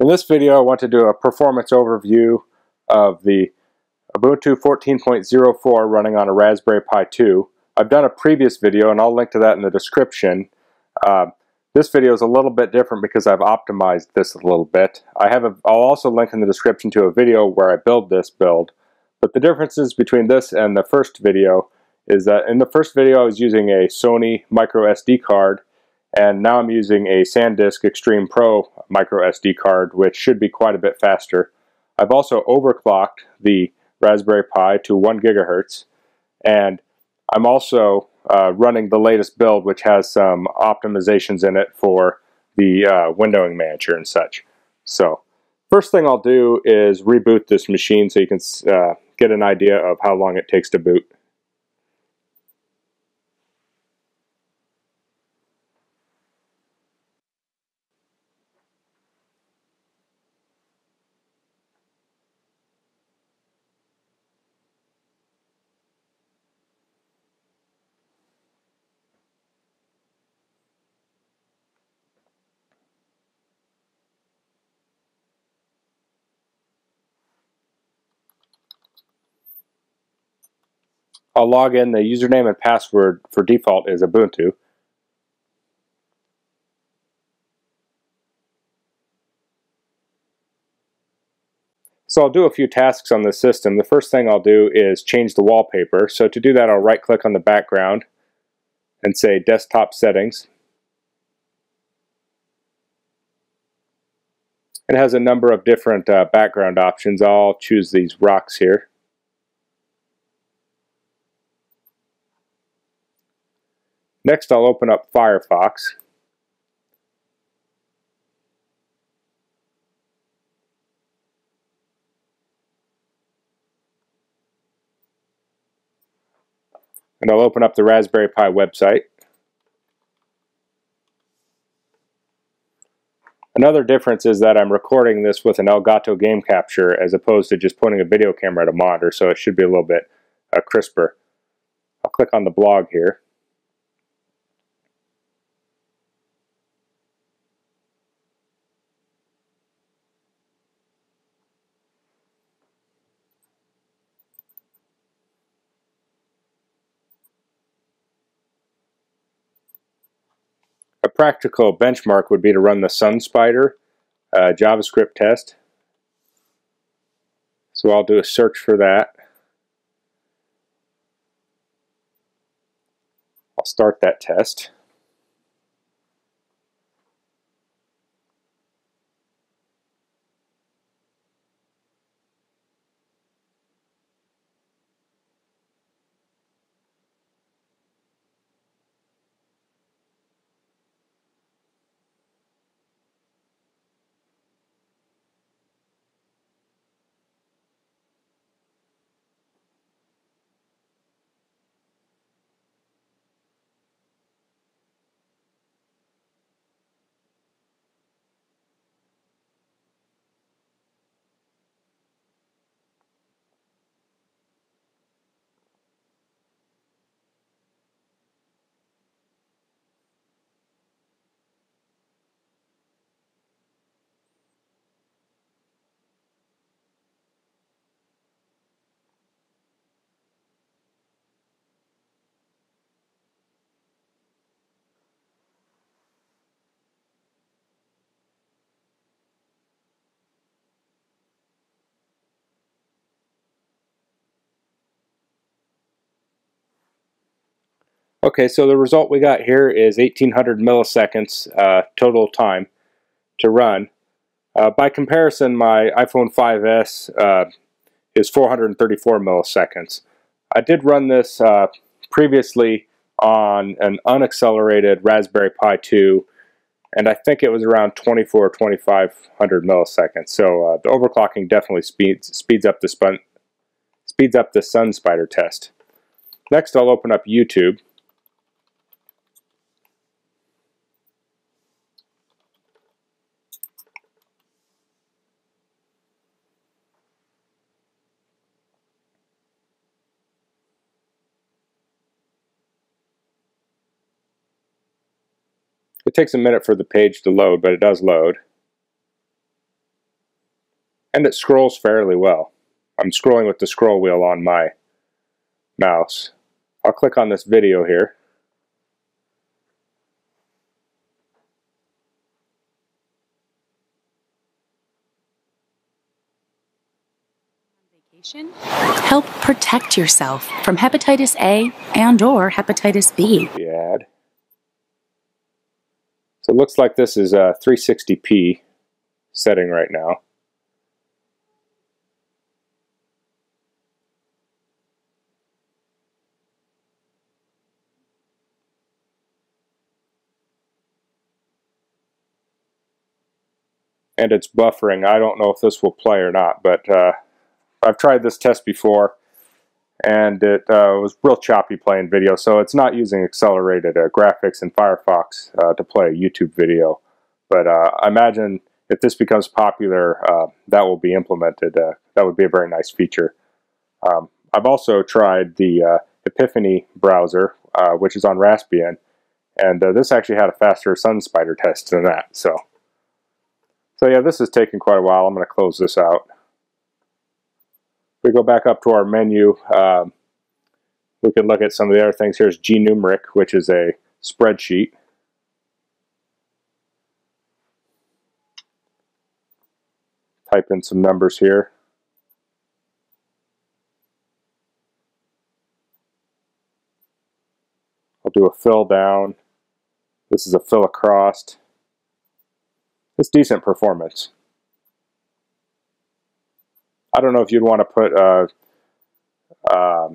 In this video I want to do a performance overview of the Ubuntu 14.04 running on a Raspberry Pi 2. I've done a previous video and I'll link to that in the description. Uh, this video is a little bit different because I've optimized this a little bit. I have a, I'll also link in the description to a video where I build this build. But the differences between this and the first video is that in the first video I was using a Sony micro SD card and now I'm using a SanDisk Extreme Pro micro SD card which should be quite a bit faster. I've also overclocked the Raspberry Pi to 1 gigahertz and I'm also uh, running the latest build which has some optimizations in it for the uh, windowing manager and such. So first thing I'll do is reboot this machine so you can uh, get an idea of how long it takes to boot. I'll log in. The username and password for default is Ubuntu. So I'll do a few tasks on this system. The first thing I'll do is change the wallpaper. So to do that, I'll right click on the background and say desktop settings. It has a number of different uh, background options. I'll choose these rocks here. Next I'll open up Firefox. And I'll open up the Raspberry Pi website. Another difference is that I'm recording this with an Elgato game capture as opposed to just pointing a video camera at a monitor, so it should be a little bit uh, crisper. I'll click on the blog here. Practical benchmark would be to run the SunSpider uh, JavaScript test. So I'll do a search for that. I'll start that test. Okay, so the result we got here is 1800 milliseconds uh, total time to run. Uh, by comparison, my iPhone 5S uh, is 434 milliseconds. I did run this uh, previously on an unaccelerated Raspberry Pi 2, and I think it was around 24 or 2500 milliseconds. So uh, the overclocking definitely speeds speeds up the spun speeds up the SunSpider test. Next, I'll open up YouTube. Takes a minute for the page to load, but it does load. and it scrolls fairly well. I'm scrolling with the scroll wheel on my mouse. I'll click on this video here. Help protect yourself from hepatitis A and or hepatitis B. The ad. So it looks like this is a 360p setting right now. and it's buffering. I don't know if this will play or not, but uh, I've tried this test before and it uh, was real choppy playing video, so it's not using accelerated uh, graphics in Firefox uh, to play a YouTube video. But uh, I imagine if this becomes popular, uh, that will be implemented. that would be a very nice feature. Um, I've also tried the Epiphany browser, which is on Raspbian, and this actually had a faster SunSpider test than that. So. So yeah, this is taking quite a while. I'm going to close this out. We go back up to our menu, um, we can look at some of the other things. Here's GNumeric, which is a spreadsheet. Type in some numbers here. I'll do a fill down. This is a fill across it's decent performance. I don't know if you'd want to put a, uh,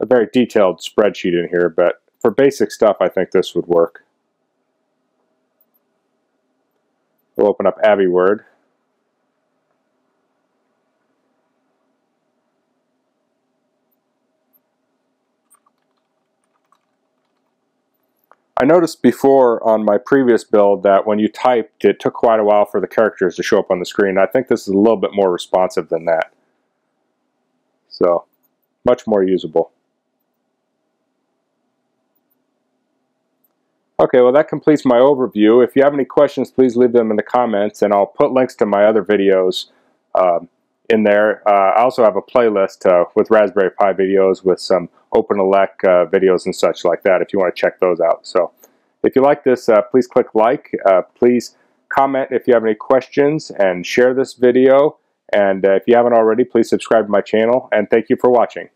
a very detailed spreadsheet in here, but for basic stuff, I think this would work. We'll open up AbiWord. I noticed before on my previous build that when you typed, it took quite a while for the characters to show up on the screen. I think this is a little bit more responsive than that. So, much more usable. Okay, well that completes my overview. If you have any questions, please leave them in the comments, and I'll put links to my other videos um, in there. Uh, I also have a playlist uh, with Raspberry Pi videos with some OpenELEC uh, videos and such like that if you want to check those out. So if you like this, uh, please click like. Uh, please comment if you have any questions and share this video. And uh, if you haven't already, please subscribe to my channel. And thank you for watching.